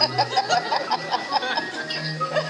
Ha ha ha ha ha!